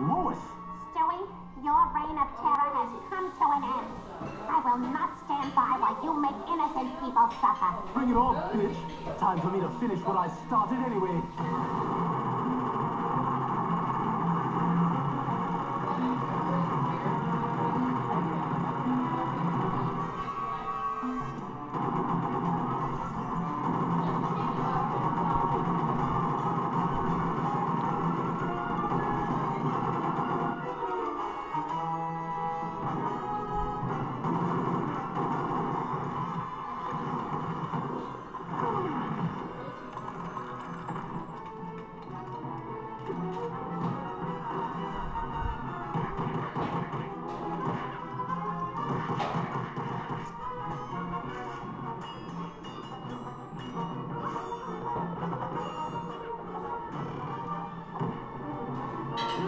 Lois! Stewie, your reign of terror has come to an end. I will not stand by while you make innocent people suffer. Bring it on, bitch! Time for me to finish what I started anyway.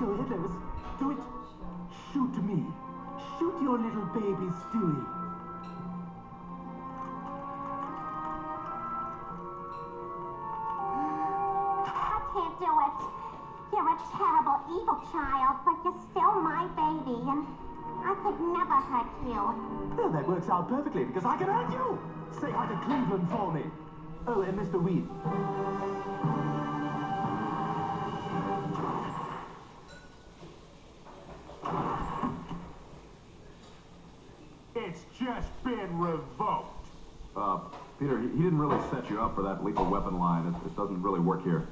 Go ahead, Do it. Shoot me. Shoot your little baby Stewie. I can't do it. You're a terrible, evil child, but you're still my baby, and I could never hurt you. Oh, that works out perfectly because I can hurt you. Say hi to Cleveland for me. Oh, and Mr. Weed. It's just been revoked. Uh, Peter, he, didn't really set you up for that lethal weapon line. It, it doesn't really work here.